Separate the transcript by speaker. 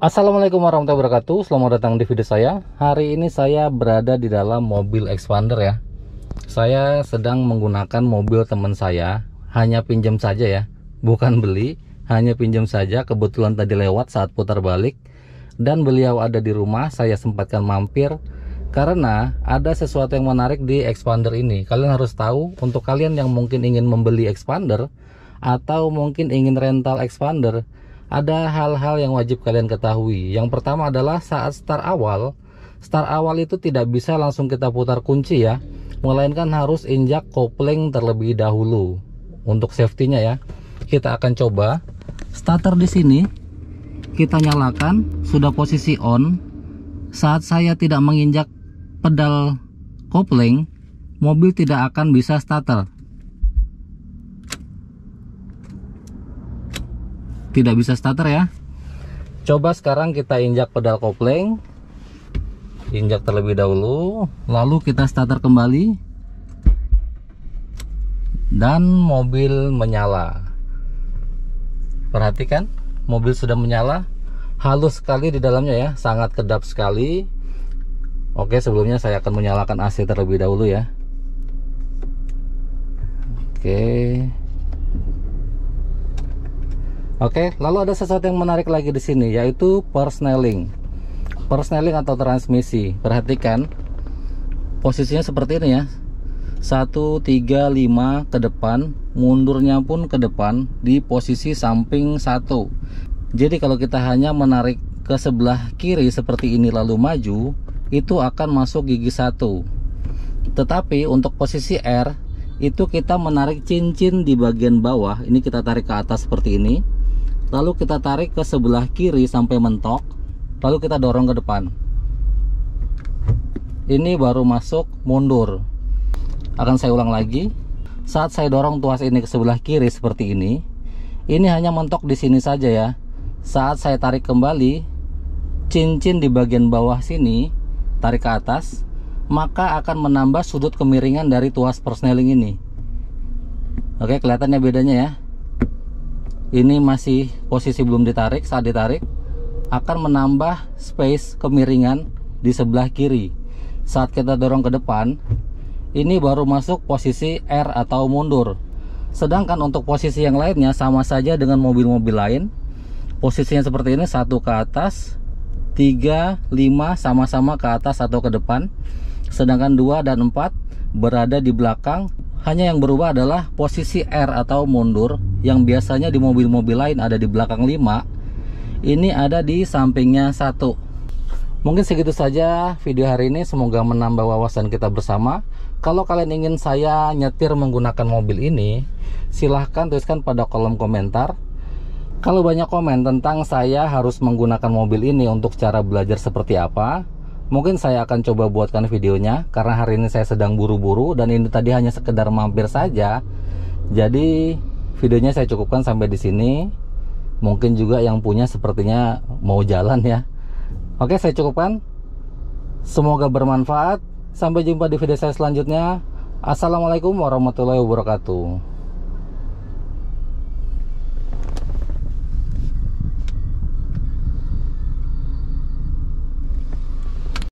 Speaker 1: Assalamualaikum warahmatullahi wabarakatuh. Selamat datang di video saya. Hari ini saya berada di dalam mobil expander ya. Saya sedang menggunakan mobil teman saya. Hanya pinjam saja ya. Bukan beli Hanya pinjam saja. Kebetulan tadi lewat saat putar balik. Dan beliau ada di rumah Saya sempatkan mampir. Karena ada sesuatu yang menarik di expander ini. Kalian harus tahu Untuk kalian yang mungkin ingin membeli expander Atau mungkin ingin rental expander ada hal-hal yang wajib kalian ketahui. Yang pertama adalah saat start awal, start awal itu tidak bisa langsung kita putar kunci ya, melainkan harus injak kopling terlebih dahulu untuk safety-nya ya. Kita akan coba starter di sini kita nyalakan sudah posisi on. Saat saya tidak menginjak pedal kopling, mobil tidak akan bisa starter. Tidak bisa starter ya. Coba sekarang kita injak pedal kopling. Injak terlebih dahulu lalu kita starter kembali. Dan mobil menyala. Perhatikan mobil sudah menyala. Halus sekali di dalamnya ya sangat kedap sekali. Oke sebelumnya saya akan menyalakan AC terlebih dahulu ya. Oke Oke, lalu ada sesuatu yang menarik lagi di sini yaitu persneling. Persneling atau transmisi. Perhatikan posisinya seperti ini ya. 1 3 5 ke depan, mundurnya pun ke depan di posisi samping satu. Jadi kalau kita hanya menarik ke sebelah kiri seperti ini lalu maju, itu akan masuk gigi satu. Tetapi untuk posisi R itu kita menarik cincin di bagian bawah, ini kita tarik ke atas seperti ini lalu kita tarik ke sebelah kiri sampai mentok. Lalu kita dorong ke depan. Ini baru masuk mundur. Akan saya ulang lagi. Saat saya dorong tuas ini ke sebelah kiri seperti ini ini hanya mentok di sini saja ya. Saat saya tarik kembali cincin di bagian bawah sini tarik ke atas maka akan menambah sudut kemiringan dari tuas persneling ini. Oke kelihatannya bedanya ya ini masih posisi belum ditarik saat ditarik akan menambah space kemiringan di sebelah kiri. Saat kita dorong ke depan ini baru masuk posisi R atau mundur. Sedangkan untuk posisi yang lainnya sama saja dengan mobil-mobil lain posisinya seperti ini satu ke atas 3, 5 sama-sama ke atas atau ke depan. Sedangkan 2 dan 4 berada di belakang hanya yang berubah adalah posisi R atau mundur yang biasanya di mobil-mobil lain ada di belakang 5 ini ada di sampingnya satu. Mungkin segitu saja video hari ini. Semoga menambah wawasan kita bersama. Kalau kalian ingin saya nyetir menggunakan mobil ini silahkan tuliskan pada kolom komentar. Kalau banyak komen tentang saya harus menggunakan mobil ini untuk cara belajar seperti apa Mungkin saya akan coba buatkan videonya karena hari ini saya sedang buru-buru dan ini tadi hanya sekedar mampir saja. Jadi videonya saya cukupkan sampai di sini. Mungkin juga yang punya sepertinya mau jalan ya. Oke, saya cukupkan. Semoga bermanfaat. Sampai jumpa di video saya selanjutnya. Assalamualaikum warahmatullahi wabarakatuh.